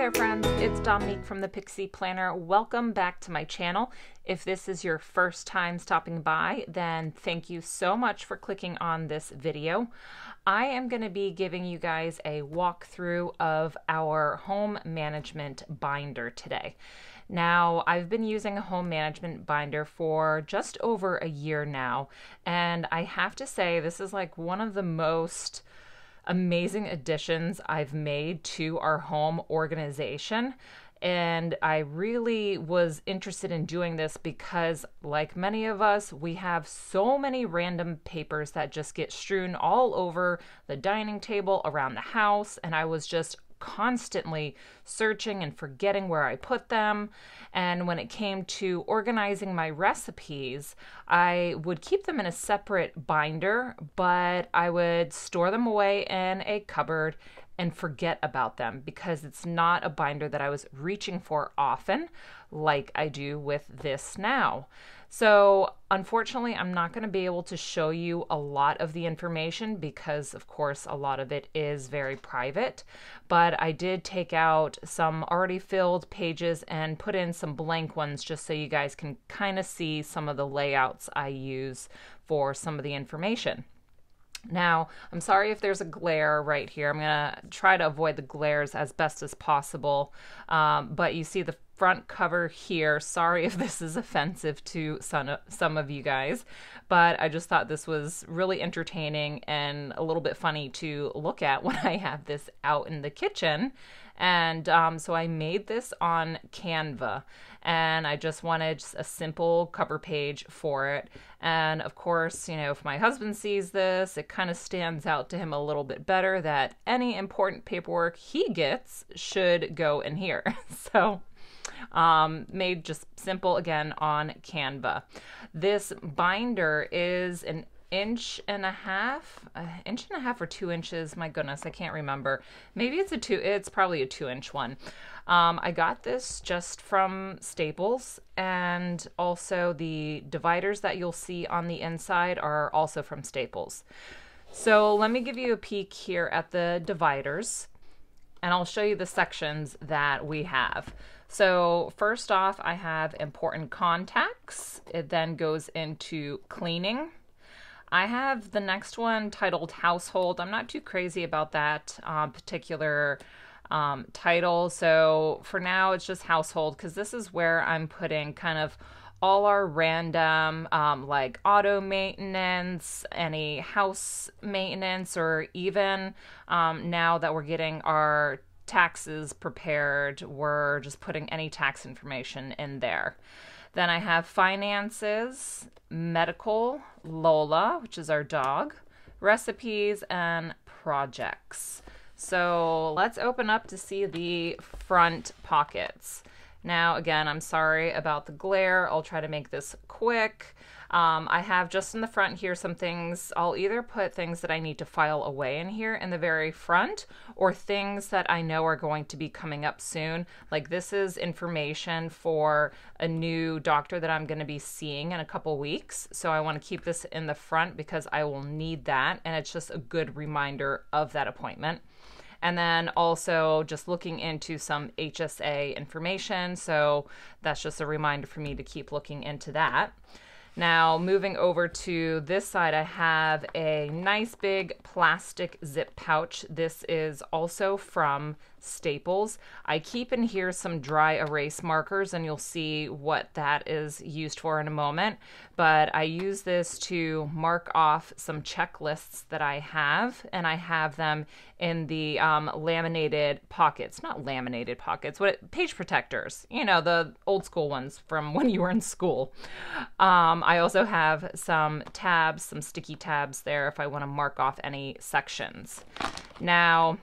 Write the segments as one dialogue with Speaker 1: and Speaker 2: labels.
Speaker 1: there friends, it's Dominique from the Pixie Planner. Welcome back to my channel. If this is your first time stopping by, then thank you so much for clicking on this video. I am going to be giving you guys a walkthrough of our home management binder today. Now, I've been using a home management binder for just over a year now, and I have to say this is like one of the most amazing additions I've made to our home organization. And I really was interested in doing this because, like many of us, we have so many random papers that just get strewn all over the dining table, around the house. And I was just constantly searching and forgetting where I put them. And when it came to organizing my recipes, I would keep them in a separate binder, but I would store them away in a cupboard and forget about them because it's not a binder that I was reaching for often like I do with this now. So, unfortunately, I'm not going to be able to show you a lot of the information because, of course, a lot of it is very private. But I did take out some already filled pages and put in some blank ones just so you guys can kind of see some of the layouts I use for some of the information. Now, I'm sorry if there's a glare right here. I'm going to try to avoid the glares as best as possible. Um, but you see the front cover here. Sorry if this is offensive to some, some of you guys, but I just thought this was really entertaining and a little bit funny to look at when I have this out in the kitchen. And um, so I made this on Canva and I just wanted a simple cover page for it. And of course, you know, if my husband sees this, it kind of stands out to him a little bit better that any important paperwork he gets should go in here. so um, made just simple again on Canva. This binder is an inch and a half, uh, inch and a half or two inches. My goodness, I can't remember. Maybe it's a two, it's probably a two inch one. Um, I got this just from Staples, and also the dividers that you'll see on the inside are also from Staples. So let me give you a peek here at the dividers, and I'll show you the sections that we have. So first off, I have important contacts. It then goes into cleaning. I have the next one titled household. I'm not too crazy about that uh, particular um, title. So for now, it's just household because this is where I'm putting kind of all our random um, like auto maintenance, any house maintenance, or even um, now that we're getting our taxes prepared, we're just putting any tax information in there. Then I have finances, medical, Lola, which is our dog, recipes, and projects. So let's open up to see the front pockets. Now, again, I'm sorry about the glare. I'll try to make this quick. Um, I have just in the front here some things. I'll either put things that I need to file away in here in the very front or things that I know are going to be coming up soon. Like this is information for a new doctor that I'm going to be seeing in a couple weeks. So I want to keep this in the front because I will need that. And it's just a good reminder of that appointment. And then also just looking into some HSA information. So that's just a reminder for me to keep looking into that. Now, moving over to this side, I have a nice big plastic zip pouch. This is also from Staples. I keep in here some dry erase markers and you'll see what that is used for in a moment. But I use this to mark off some checklists that I have and I have them in the um, laminated pockets, not laminated pockets, what page protectors, you know, the old school ones from when you were in school. Um, I also have some tabs, some sticky tabs there if I want to mark off any sections. Now,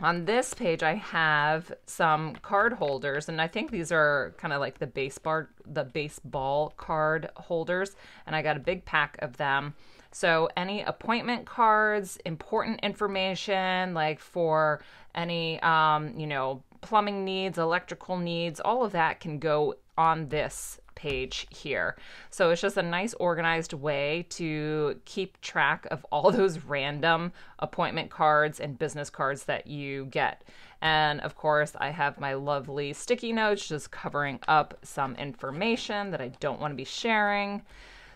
Speaker 1: on this page, I have some card holders, and I think these are kind of like the baseball the baseball card holders, and I got a big pack of them. So any appointment cards, important information, like for any um, you know plumbing needs, electrical needs, all of that can go on this page here. So it's just a nice organized way to keep track of all those random appointment cards and business cards that you get. And of course, I have my lovely sticky notes just covering up some information that I don't want to be sharing.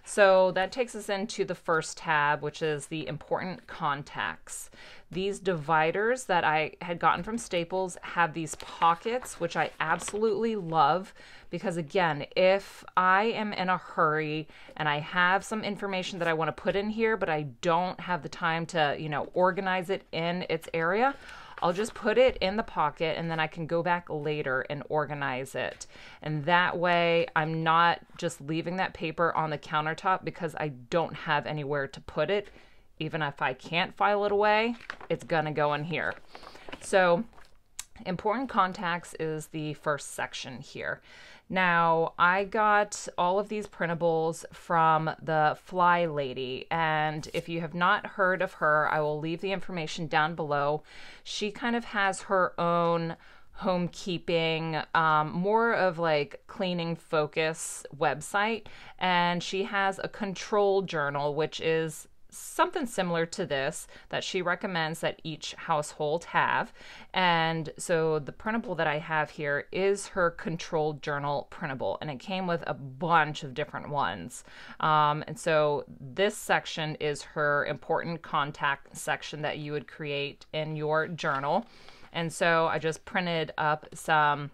Speaker 1: So that takes us into the first tab, which is the important contacts. These dividers that I had gotten from Staples have these pockets, which I absolutely love because, again, if I am in a hurry and I have some information that I want to put in here, but I don't have the time to, you know, organize it in its area, I'll just put it in the pocket and then I can go back later and organize it. And that way I'm not just leaving that paper on the countertop because I don't have anywhere to put it. Even if I can't file it away, it's gonna go in here. So important contacts is the first section here. Now, I got all of these printables from the Fly Lady, and if you have not heard of her, I will leave the information down below. She kind of has her own homekeeping, um, more of like cleaning focus website, and she has a control journal, which is something similar to this that she recommends that each household have. And so the printable that I have here is her controlled journal printable, and it came with a bunch of different ones. Um, and so this section is her important contact section that you would create in your journal. And so I just printed up some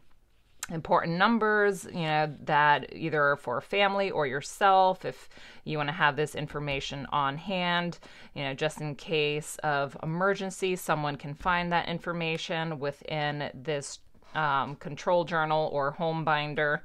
Speaker 1: important numbers, you know, that either for family or yourself, if you want to have this information on hand, you know, just in case of emergency, someone can find that information within this um, control journal or home binder,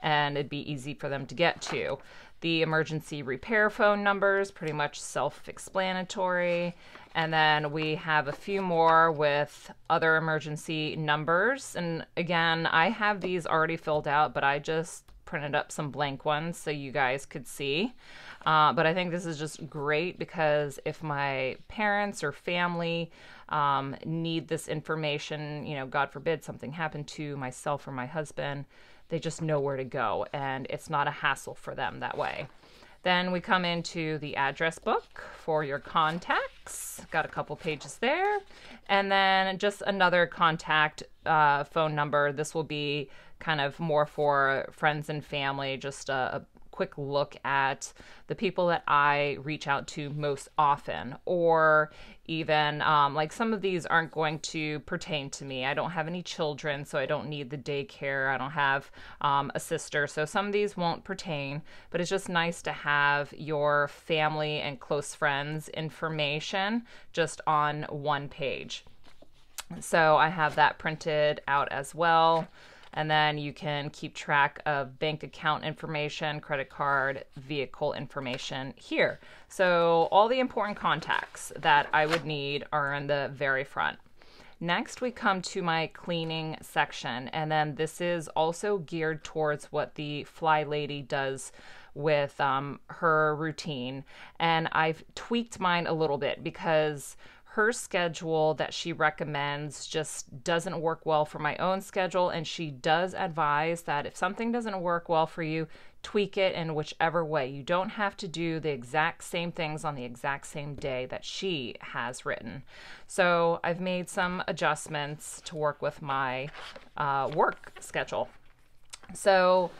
Speaker 1: and it'd be easy for them to get to. The emergency repair phone numbers, pretty much self explanatory. And then we have a few more with other emergency numbers. And again, I have these already filled out, but I just printed up some blank ones so you guys could see. Uh, but I think this is just great because if my parents or family um, need this information, you know, God forbid something happened to myself or my husband, they just know where to go and it's not a hassle for them that way. Then we come into the address book for your Got a couple pages there. And then just another contact uh, phone number. This will be kind of more for friends and family, just a, quick look at the people that I reach out to most often, or even um, like some of these aren't going to pertain to me. I don't have any children, so I don't need the daycare. I don't have um, a sister, so some of these won't pertain, but it's just nice to have your family and close friends information just on one page. So I have that printed out as well. And then you can keep track of bank account information, credit card, vehicle information here. So all the important contacts that I would need are in the very front. Next, we come to my cleaning section, and then this is also geared towards what the Fly Lady does with um, her routine. And I've tweaked mine a little bit because her schedule that she recommends just doesn't work well for my own schedule. And she does advise that if something doesn't work well for you, tweak it in whichever way. You don't have to do the exact same things on the exact same day that she has written. So I've made some adjustments to work with my uh, work schedule. So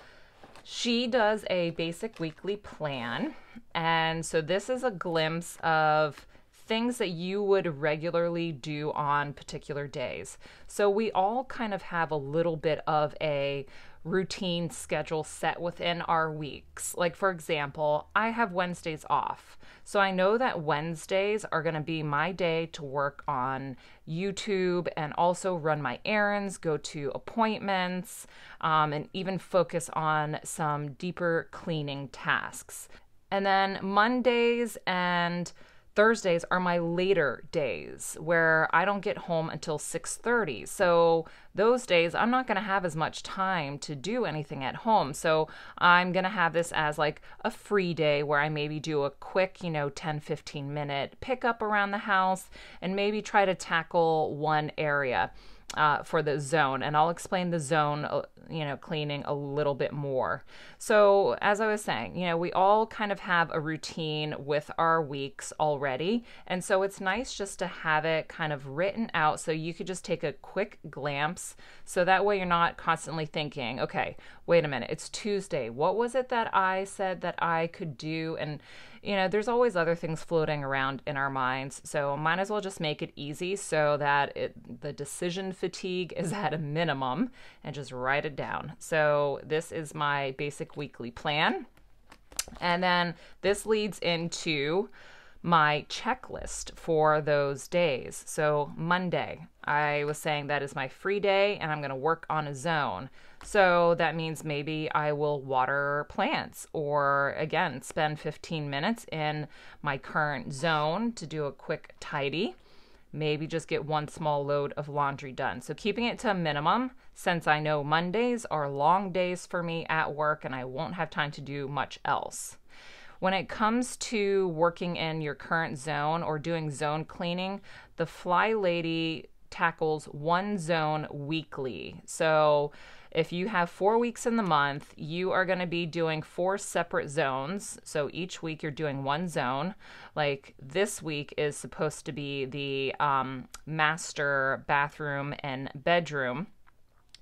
Speaker 1: she does a basic weekly plan. And so this is a glimpse of things that you would regularly do on particular days. So we all kind of have a little bit of a routine schedule set within our weeks. Like, for example, I have Wednesdays off. So I know that Wednesdays are going to be my day to work on YouTube and also run my errands, go to appointments, um, and even focus on some deeper cleaning tasks. And then Mondays and Thursdays are my later days where I don't get home until 6:30. So those days I'm not going to have as much time to do anything at home. So I'm going to have this as like a free day where I maybe do a quick, you know, 10 15 minute pickup around the house and maybe try to tackle one area. Uh, for the zone, and I'll explain the zone, uh, you know, cleaning a little bit more. So, as I was saying, you know, we all kind of have a routine with our weeks already, and so it's nice just to have it kind of written out so you could just take a quick glance. So that way you're not constantly thinking, okay, wait a minute, it's Tuesday. What was it that I said that I could do? And you know, there's always other things floating around in our minds. So might as well just make it easy so that it, the decision fatigue is at a minimum and just write it down. So this is my basic weekly plan. And then this leads into my checklist for those days. So, Monday, I was saying that is my free day and I'm going to work on a zone. So, that means maybe I will water plants or again spend 15 minutes in my current zone to do a quick tidy. Maybe just get one small load of laundry done. So, keeping it to a minimum since I know Mondays are long days for me at work and I won't have time to do much else. When it comes to working in your current zone or doing zone cleaning, the Fly Lady tackles one zone weekly. So if you have four weeks in the month, you are going to be doing four separate zones. So each week you're doing one zone. Like this week is supposed to be the um, master bathroom and bedroom.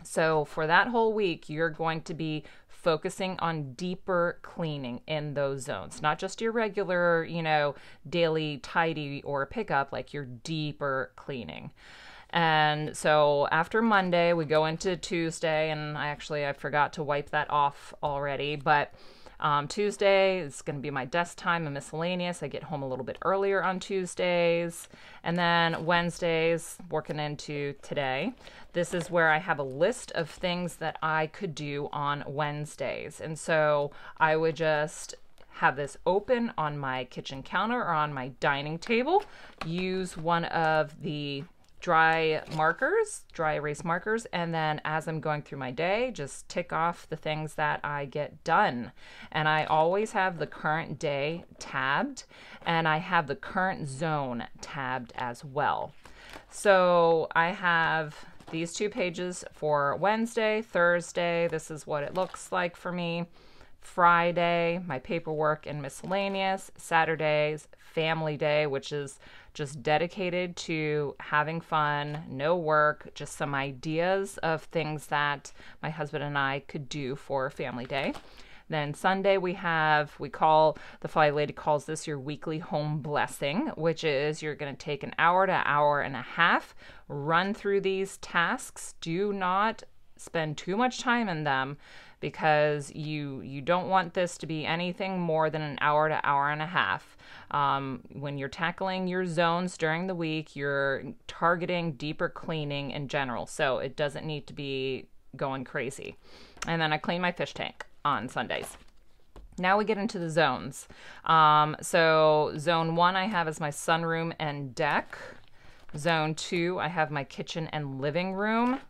Speaker 1: So for that whole week, you're going to be focusing on deeper cleaning in those zones, not just your regular, you know, daily tidy or pickup, like your deeper cleaning. And so after Monday, we go into Tuesday, and I actually I forgot to wipe that off already, but um, Tuesday is going to be my desk time and miscellaneous. I get home a little bit earlier on Tuesdays. And then Wednesdays, working into today. This is where I have a list of things that I could do on Wednesdays. And so I would just have this open on my kitchen counter or on my dining table. Use one of the dry markers, dry erase markers, and then as I'm going through my day, just tick off the things that I get done. And I always have the current day tabbed, and I have the current zone tabbed as well. So I have these two pages for Wednesday, Thursday. This is what it looks like for me. Friday, my paperwork and miscellaneous. Saturdays, family day, which is just dedicated to having fun, no work, just some ideas of things that my husband and I could do for family day. Then Sunday we have we call the fly lady calls this your weekly home blessing, which is you're going to take an hour to hour and a half, run through these tasks. Do not spend too much time in them because you you don't want this to be anything more than an hour to hour and a half. Um, when you're tackling your zones during the week, you're targeting deeper cleaning in general, so it doesn't need to be going crazy. And then I clean my fish tank on Sundays. Now we get into the zones. Um, so zone one I have is my sunroom and deck. Zone two I have my kitchen and living room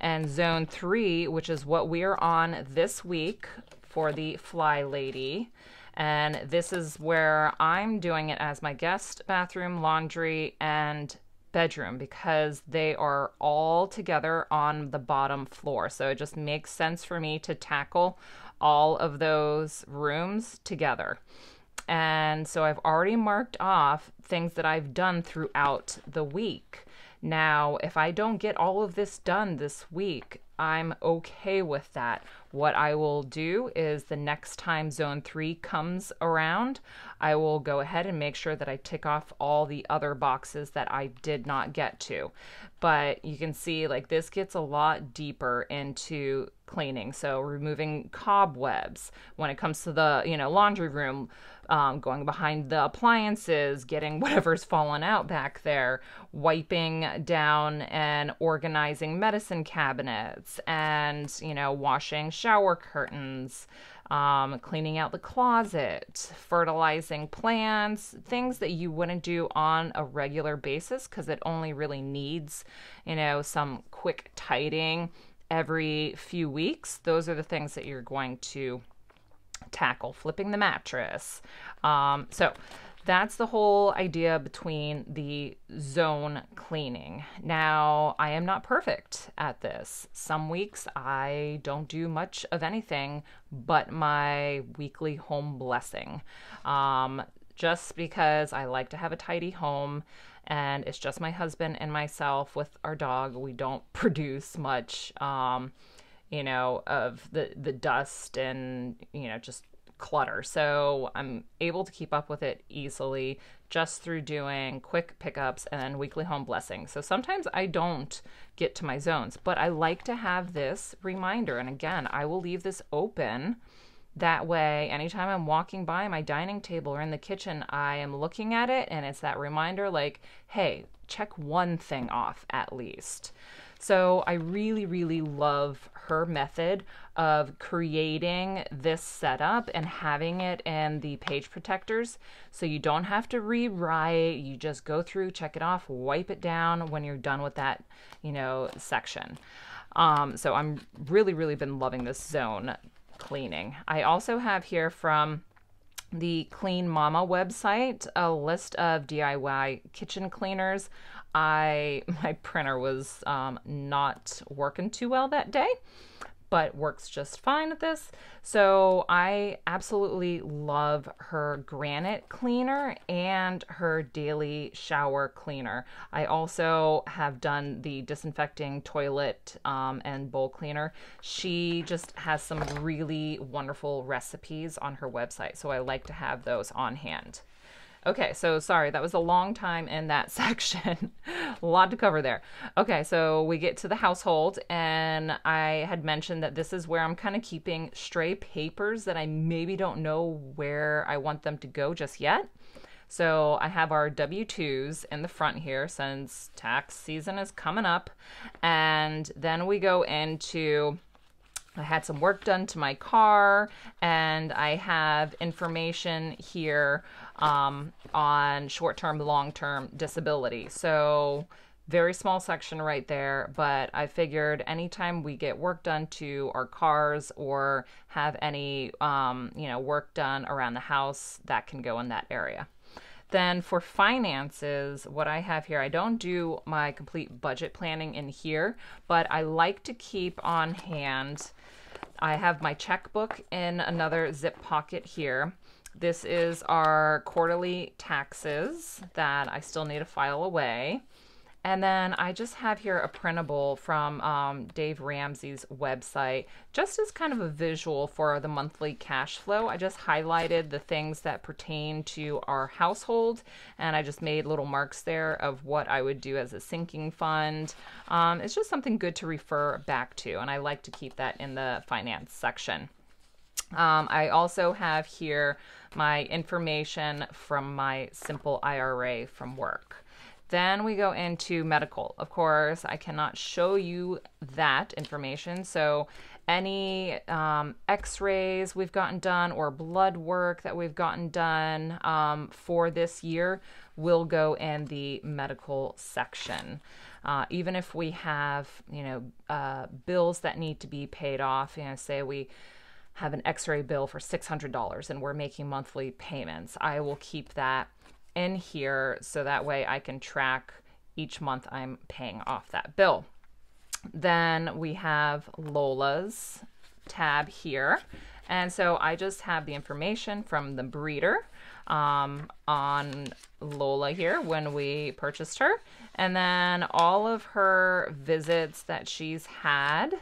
Speaker 1: and zone three, which is what we are on this week for the Fly Lady. And this is where I'm doing it as my guest bathroom, laundry, and bedroom because they are all together on the bottom floor. So it just makes sense for me to tackle all of those rooms together. And so I've already marked off things that I've done throughout the week. Now, if I don't get all of this done this week, I'm okay with that. What I will do is the next time zone three comes around, I will go ahead and make sure that I tick off all the other boxes that I did not get to. But you can see like this gets a lot deeper into cleaning. So removing cobwebs when it comes to the, you know, laundry room, um, going behind the appliances, getting whatever's fallen out back there, wiping down and organizing medicine cabinets, and, you know, washing shower curtains, um, cleaning out the closet, fertilizing plants, things that you wouldn't do on a regular basis because it only really needs, you know, some quick tidying every few weeks. Those are the things that you're going to tackle. Flipping the mattress. Um, so that's the whole idea between the zone cleaning. Now, I am not perfect at this. Some weeks I don't do much of anything but my weekly home blessing. Um, just because I like to have a tidy home and it's just my husband and myself with our dog. We don't produce much, um, you know, of the, the dust and, you know, just clutter. So I'm able to keep up with it easily just through doing quick pickups and then weekly home blessings. So sometimes I don't get to my zones, but I like to have this reminder. And again, I will leave this open. That way, anytime I'm walking by my dining table or in the kitchen, I am looking at it and it's that reminder like, hey, check one thing off at least. So I really, really love her method of creating this setup and having it in the page protectors. So you don't have to rewrite, you just go through, check it off, wipe it down when you're done with that, you know, section. Um, so I'm really, really been loving this zone cleaning. I also have here from the Clean Mama website a list of DIY kitchen cleaners. I my printer was um, not working too well that day, but works just fine with this. So I absolutely love her granite cleaner and her daily shower cleaner. I also have done the disinfecting toilet um, and bowl cleaner. She just has some really wonderful recipes on her website, so I like to have those on hand. Okay, so sorry, that was a long time in that section. a lot to cover there. Okay, so we get to the household, and I had mentioned that this is where I'm kind of keeping stray papers that I maybe don't know where I want them to go just yet. So I have our W 2s in the front here since tax season is coming up. And then we go into I had some work done to my car, and I have information here um, on short term, long term disability. So, very small section right there, but I figured anytime we get work done to our cars or have any, um, you know, work done around the house, that can go in that area. Then for finances, what I have here, I don't do my complete budget planning in here, but I like to keep on hand. I have my checkbook in another zip pocket here. This is our quarterly taxes that I still need to file away. And then I just have here a printable from um, Dave Ramsey's website, just as kind of a visual for the monthly cash flow. I just highlighted the things that pertain to our household, and I just made little marks there of what I would do as a sinking fund. Um, it's just something good to refer back to, and I like to keep that in the finance section. Um, I also have here my information from my simple IRA from work. Then we go into medical. Of course, I cannot show you that information. So, any um, x rays we've gotten done or blood work that we've gotten done um, for this year will go in the medical section. Uh, even if we have, you know, uh, bills that need to be paid off, you know, say we have an x ray bill for $600 and we're making monthly payments, I will keep that in here so that way I can track each month I'm paying off that bill. Then we have Lola's tab here. And so I just have the information from the breeder um, on Lola here when we purchased her. And then all of her visits that she's had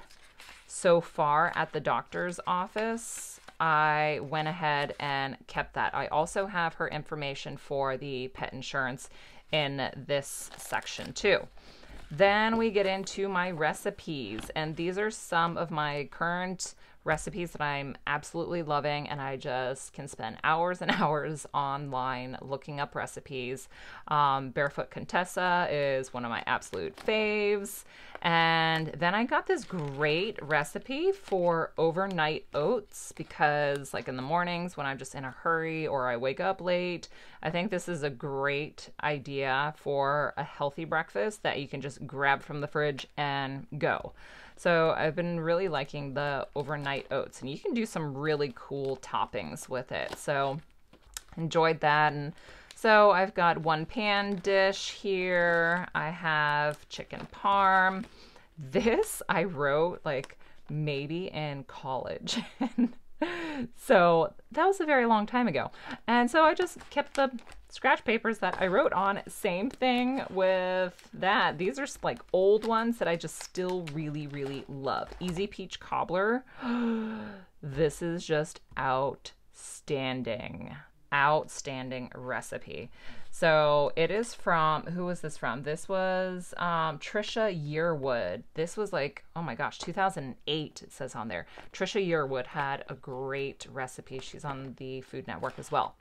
Speaker 1: so far at the doctor's office I went ahead and kept that. I also have her information for the pet insurance in this section too. Then we get into my recipes, and these are some of my current recipes that I'm absolutely loving, and I just can spend hours and hours online looking up recipes. Um, Barefoot Contessa is one of my absolute faves. And then I got this great recipe for overnight oats because, like in the mornings when I'm just in a hurry or I wake up late, I think this is a great idea for a healthy breakfast that you can just grab from the fridge and go. So I've been really liking the overnight oats, and you can do some really cool toppings with it. So enjoyed that and So I've got one pan dish here. I have chicken parm. This I wrote like maybe in college. so that was a very long time ago. And so I just kept the scratch papers that I wrote on. Same thing with that. These are like old ones that I just still really, really love. Easy Peach Cobbler. this is just outstanding. Outstanding recipe. So it is from who was this from? This was um, Trisha Yearwood. This was like oh my gosh, 2008. It says on there. Trisha Yearwood had a great recipe. She's on the Food Network as well.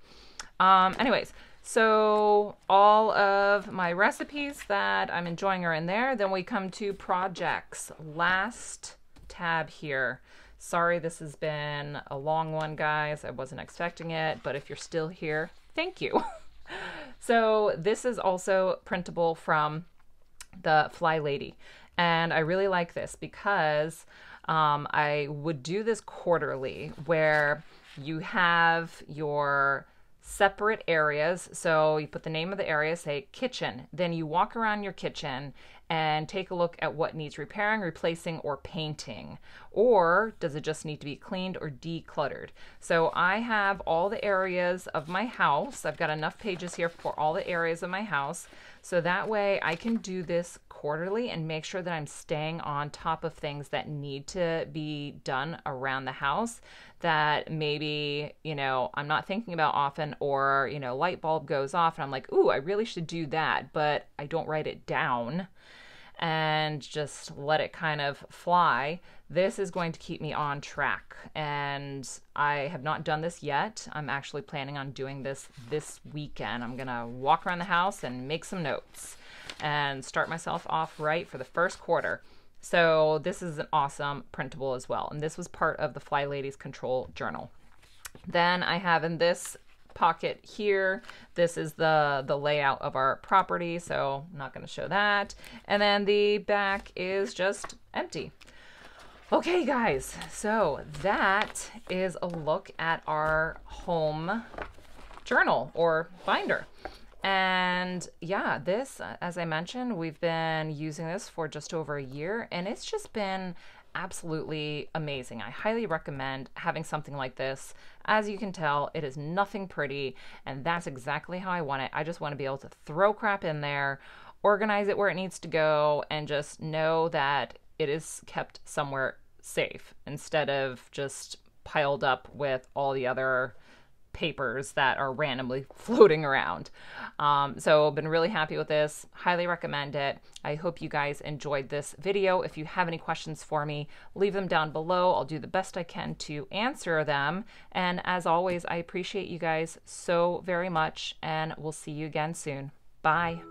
Speaker 1: Um, anyways, so all of my recipes that I'm enjoying are in there. Then we come to projects. Last tab here. Sorry, this has been a long one, guys. I wasn't expecting it, but if you're still here, thank you. So this is also printable from the Fly Lady. And I really like this because um, I would do this quarterly where you have your separate areas. So you put the name of the area, say kitchen. Then you walk around your kitchen and take a look at what needs repairing, replacing, or painting. Or does it just need to be cleaned or decluttered? So I have all the areas of my house. I've got enough pages here for all the areas of my house. So that way I can do this quarterly and make sure that I'm staying on top of things that need to be done around the house that maybe, you know, I'm not thinking about often or, you know, light bulb goes off and I'm like, ooh, I really should do that, but I don't write it down and just let it kind of fly. This is going to keep me on track. And I have not done this yet. I'm actually planning on doing this this weekend. I'm going to walk around the house and make some notes and start myself off right for the first quarter. So this is an awesome printable as well. And this was part of the Fly Ladies Control Journal. Then I have in this pocket here. This is the, the layout of our property, so I'm not going to show that. And then the back is just empty. Okay, guys, so that is a look at our home journal or binder. And yeah, this, as I mentioned, we've been using this for just over a year, and it's just been absolutely amazing. I highly recommend having something like this. As you can tell, it is nothing pretty, and that's exactly how I want it. I just want to be able to throw crap in there, organize it where it needs to go, and just know that it is kept somewhere safe instead of just piled up with all the other papers that are randomly floating around. Um, so been really happy with this. Highly recommend it. I hope you guys enjoyed this video. If you have any questions for me, leave them down below. I'll do the best I can to answer them. And as always, I appreciate you guys so very much and we'll see you again soon. Bye.